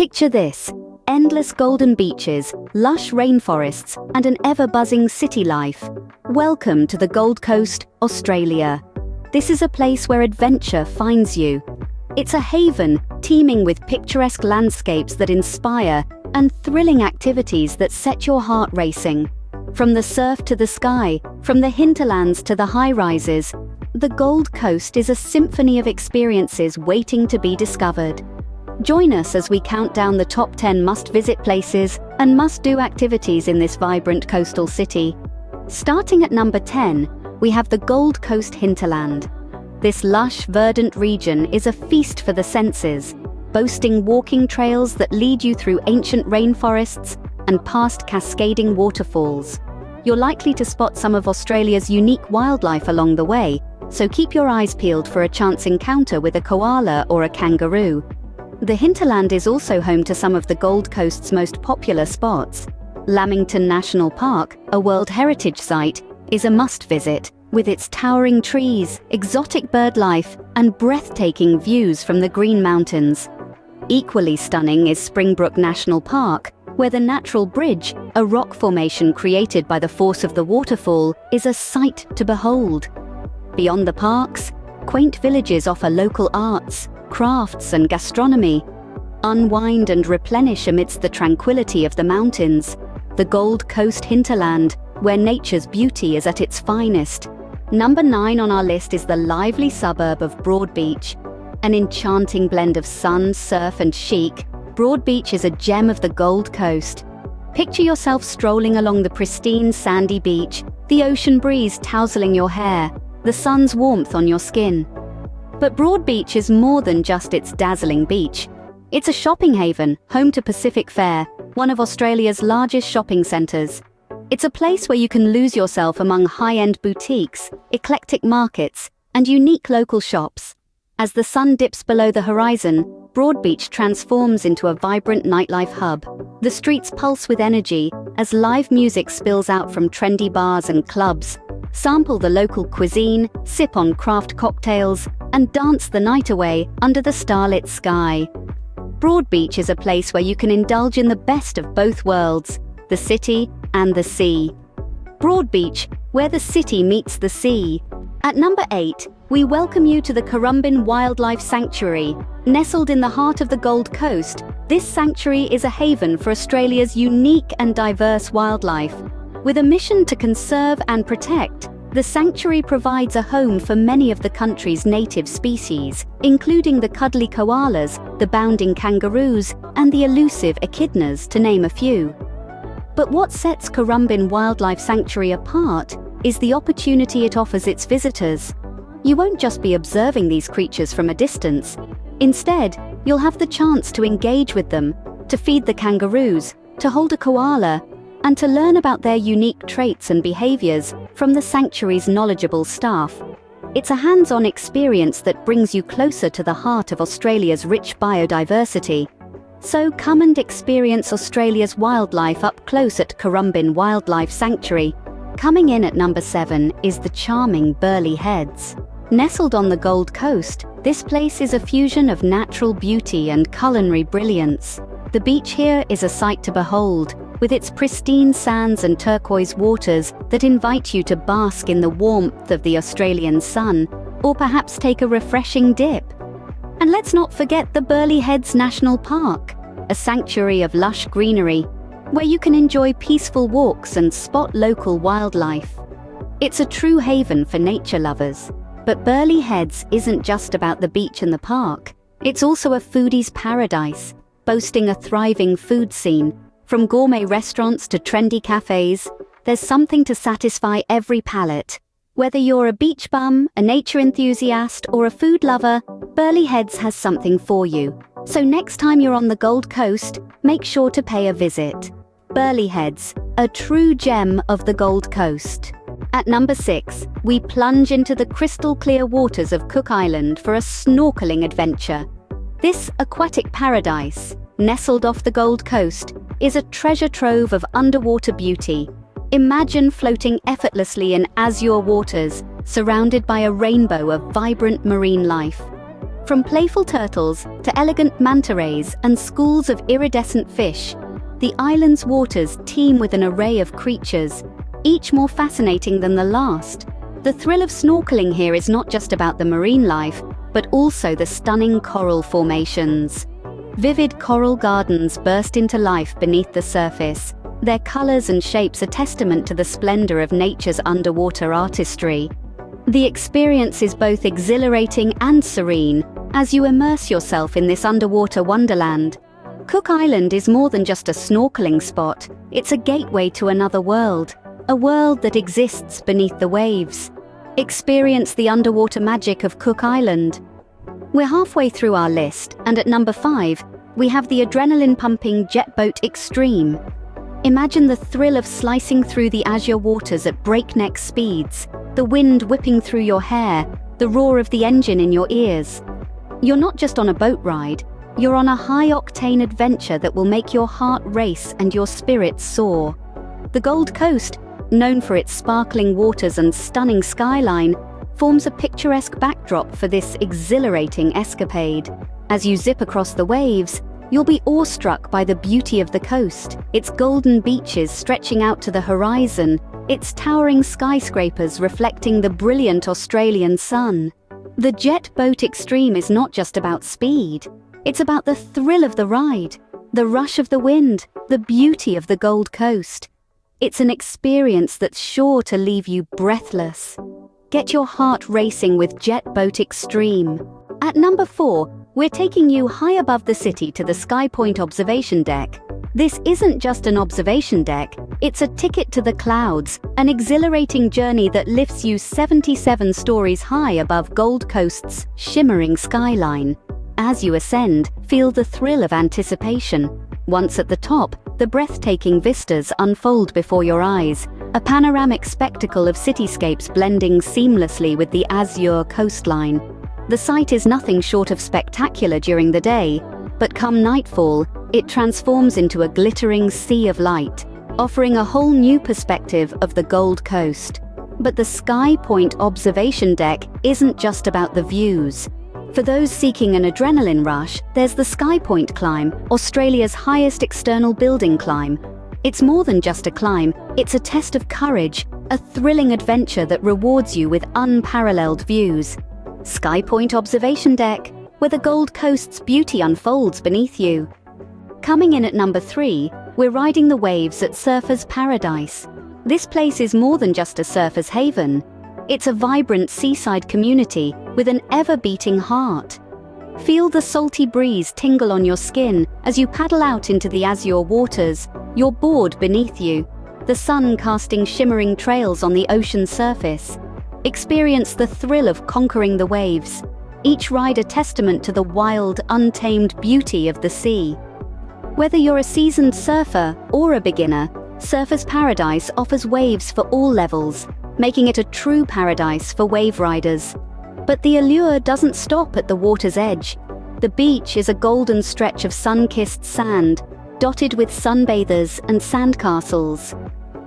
Picture this endless golden beaches, lush rainforests, and an ever buzzing city life. Welcome to the Gold Coast, Australia. This is a place where adventure finds you. It's a haven teeming with picturesque landscapes that inspire and thrilling activities that set your heart racing. From the surf to the sky, from the hinterlands to the high rises, the Gold Coast is a symphony of experiences waiting to be discovered. Join us as we count down the top 10 must visit places and must do activities in this vibrant coastal city. Starting at number 10, we have the Gold Coast hinterland. This lush, verdant region is a feast for the senses, boasting walking trails that lead you through ancient rainforests and past cascading waterfalls. You're likely to spot some of Australia's unique wildlife along the way, so keep your eyes peeled for a chance encounter with a koala or a kangaroo. The hinterland is also home to some of the Gold Coast's most popular spots. Lamington National Park, a World Heritage Site, is a must-visit, with its towering trees, exotic bird life, and breathtaking views from the Green Mountains. Equally stunning is Springbrook National Park, where the natural bridge, a rock formation created by the force of the waterfall, is a sight to behold. Beyond the parks, quaint villages offer local arts, crafts and gastronomy. Unwind and replenish amidst the tranquility of the mountains, the Gold Coast hinterland, where nature's beauty is at its finest. Number 9 on our list is the lively suburb of Broadbeach. An enchanting blend of sun, surf and chic, Broadbeach is a gem of the Gold Coast. Picture yourself strolling along the pristine sandy beach, the ocean breeze tousling your hair, the sun's warmth on your skin. But Broadbeach is more than just its dazzling beach. It's a shopping haven, home to Pacific Fair, one of Australia's largest shopping centres. It's a place where you can lose yourself among high-end boutiques, eclectic markets, and unique local shops. As the sun dips below the horizon, Broadbeach transforms into a vibrant nightlife hub. The streets pulse with energy as live music spills out from trendy bars and clubs, sample the local cuisine, sip on craft cocktails, and dance the night away under the starlit sky. Broadbeach is a place where you can indulge in the best of both worlds, the city and the sea. Broadbeach, where the city meets the sea. At number 8, we welcome you to the Currumbin Wildlife Sanctuary. Nestled in the heart of the Gold Coast, this sanctuary is a haven for Australia's unique and diverse wildlife, with a mission to conserve and protect, the sanctuary provides a home for many of the country's native species, including the cuddly koalas, the bounding kangaroos, and the elusive echidnas, to name a few. But what sets Currumbin Wildlife Sanctuary apart is the opportunity it offers its visitors. You won't just be observing these creatures from a distance. Instead, you'll have the chance to engage with them, to feed the kangaroos, to hold a koala, and to learn about their unique traits and behaviors from the sanctuary's knowledgeable staff. It's a hands-on experience that brings you closer to the heart of Australia's rich biodiversity. So come and experience Australia's wildlife up close at Currumbin Wildlife Sanctuary. Coming in at number 7 is the charming Burleigh Heads. Nestled on the Gold Coast, this place is a fusion of natural beauty and culinary brilliance. The beach here is a sight to behold, with its pristine sands and turquoise waters that invite you to bask in the warmth of the Australian sun, or perhaps take a refreshing dip. And let's not forget the Burleigh Heads National Park, a sanctuary of lush greenery, where you can enjoy peaceful walks and spot local wildlife. It's a true haven for nature lovers. But Burleigh Heads isn't just about the beach and the park. It's also a foodie's paradise, boasting a thriving food scene from gourmet restaurants to trendy cafes, there's something to satisfy every palate. Whether you're a beach bum, a nature enthusiast, or a food lover, Burleigh Heads has something for you. So next time you're on the Gold Coast, make sure to pay a visit. Burleigh Heads, a true gem of the Gold Coast. At number 6, we plunge into the crystal clear waters of Cook Island for a snorkeling adventure. This aquatic paradise, nestled off the Gold Coast, is a treasure trove of underwater beauty. Imagine floating effortlessly in azure waters, surrounded by a rainbow of vibrant marine life. From playful turtles to elegant manta rays and schools of iridescent fish, the island's waters teem with an array of creatures, each more fascinating than the last. The thrill of snorkeling here is not just about the marine life, but also the stunning coral formations. Vivid coral gardens burst into life beneath the surface, their colors and shapes a testament to the splendor of nature's underwater artistry. The experience is both exhilarating and serene as you immerse yourself in this underwater wonderland. Cook Island is more than just a snorkeling spot, it's a gateway to another world, a world that exists beneath the waves. Experience the underwater magic of Cook Island. We're halfway through our list, and at number 5, we have the adrenaline pumping Jet Boat Extreme. Imagine the thrill of slicing through the azure waters at breakneck speeds, the wind whipping through your hair, the roar of the engine in your ears. You're not just on a boat ride, you're on a high-octane adventure that will make your heart race and your spirits soar. The Gold Coast, known for its sparkling waters and stunning skyline, forms a picturesque backdrop for this exhilarating escapade. As you zip across the waves, You'll be awestruck by the beauty of the coast, its golden beaches stretching out to the horizon, its towering skyscrapers reflecting the brilliant Australian sun. The Jet Boat Extreme is not just about speed, it's about the thrill of the ride, the rush of the wind, the beauty of the Gold Coast. It's an experience that's sure to leave you breathless. Get your heart racing with Jet Boat Extreme. At number 4, we're taking you high above the city to the Sky Point observation deck. This isn't just an observation deck, it's a ticket to the clouds, an exhilarating journey that lifts you 77 stories high above Gold Coast's shimmering skyline. As you ascend, feel the thrill of anticipation. Once at the top, the breathtaking vistas unfold before your eyes, a panoramic spectacle of cityscapes blending seamlessly with the azure coastline. The sight is nothing short of spectacular during the day, but come nightfall, it transforms into a glittering sea of light, offering a whole new perspective of the Gold Coast. But the Sky Point observation deck isn't just about the views. For those seeking an adrenaline rush, there's the Sky Point climb, Australia's highest external building climb. It's more than just a climb, it's a test of courage, a thrilling adventure that rewards you with unparalleled views. Sky Point Observation Deck, where the Gold Coast's beauty unfolds beneath you. Coming in at number 3, we're riding the waves at Surfer's Paradise. This place is more than just a surfer's haven. It's a vibrant seaside community with an ever-beating heart. Feel the salty breeze tingle on your skin as you paddle out into the azure waters, your board beneath you, the sun casting shimmering trails on the ocean surface. Experience the thrill of conquering the waves, each ride a testament to the wild, untamed beauty of the sea. Whether you're a seasoned surfer or a beginner, Surfer's Paradise offers waves for all levels, making it a true paradise for wave riders. But the allure doesn't stop at the water's edge. The beach is a golden stretch of sun-kissed sand, dotted with sunbathers and sandcastles.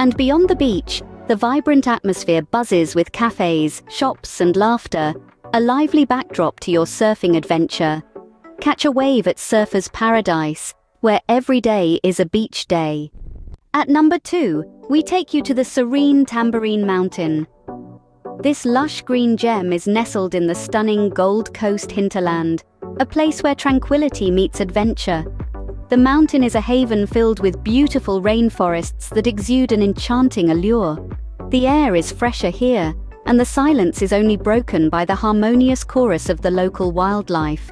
And beyond the beach, the vibrant atmosphere buzzes with cafes, shops and laughter, a lively backdrop to your surfing adventure. Catch a wave at Surfer's Paradise, where every day is a beach day. At number 2, we take you to the serene Tamborine Mountain. This lush green gem is nestled in the stunning Gold Coast hinterland, a place where tranquility meets adventure. The mountain is a haven filled with beautiful rainforests that exude an enchanting allure. The air is fresher here, and the silence is only broken by the harmonious chorus of the local wildlife.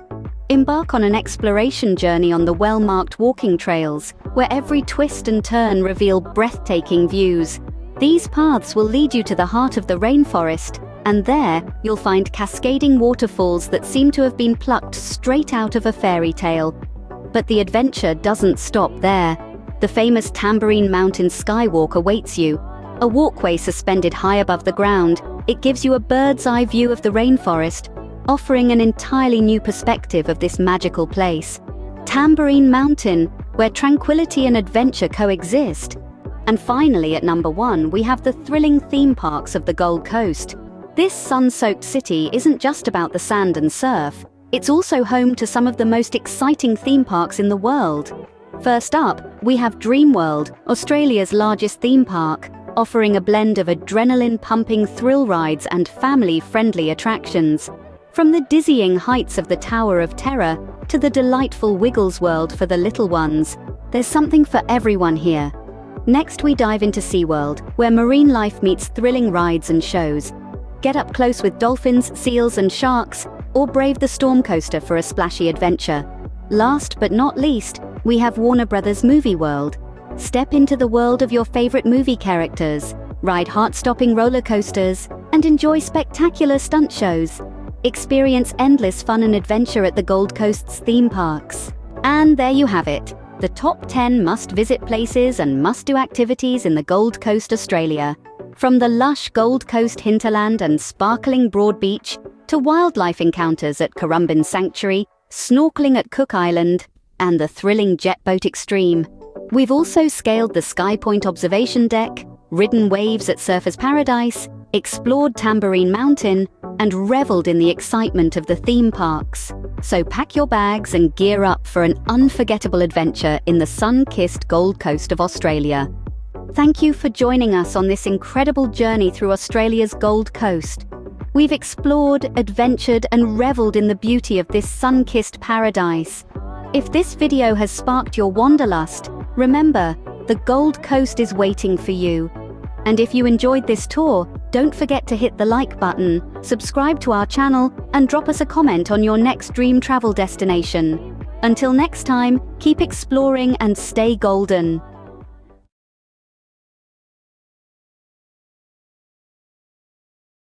Embark on an exploration journey on the well-marked walking trails, where every twist and turn reveal breathtaking views. These paths will lead you to the heart of the rainforest, and there you'll find cascading waterfalls that seem to have been plucked straight out of a fairy tale, but the adventure doesn't stop there. The famous Tamborine Mountain Skywalk awaits you. A walkway suspended high above the ground, it gives you a bird's eye view of the rainforest, offering an entirely new perspective of this magical place. Tamborine Mountain, where tranquility and adventure coexist. And finally, at number one, we have the thrilling theme parks of the Gold Coast. This sun-soaked city isn't just about the sand and surf, It's also home to some of the most exciting theme parks in the world. First up, we have Dreamworld, Australia's largest theme park, offering a blend of adrenaline-pumping thrill rides and family-friendly attractions. From the dizzying heights of the Tower of Terror to the delightful Wiggles World for the little ones, there's something for everyone here. Next we dive into SeaWorld, where marine life meets thrilling rides and shows. Get up close with dolphins, seals and sharks, or brave the storm coaster for a splashy adventure. Last but not least, we have Warner Brothers Movie World. Step into the world of your favorite movie characters, ride heart-stopping roller coasters, and enjoy spectacular stunt shows. Experience endless fun and adventure at the Gold Coast's theme parks. And there you have it, the top 10 must-visit places and must-do activities in the Gold Coast, Australia. From the lush Gold Coast hinterland and sparkling Broad Beach, to wildlife encounters at Currumbin Sanctuary, snorkeling at Cook Island, and the thrilling Jet Boat Extreme. We've also scaled the Sky Point Observation Deck, ridden waves at Surfers Paradise, explored Tamborine Mountain, and reveled in the excitement of the theme parks. So pack your bags and gear up for an unforgettable adventure in the sun-kissed Gold Coast of Australia. Thank you for joining us on this incredible journey through Australia's Gold Coast. We've explored, adventured, and reveled in the beauty of this sun-kissed paradise. If this video has sparked your wanderlust, remember, the Gold Coast is waiting for you. And if you enjoyed this tour, don't forget to hit the like button, subscribe to our channel, and drop us a comment on your next dream travel destination. Until next time, keep exploring and stay golden.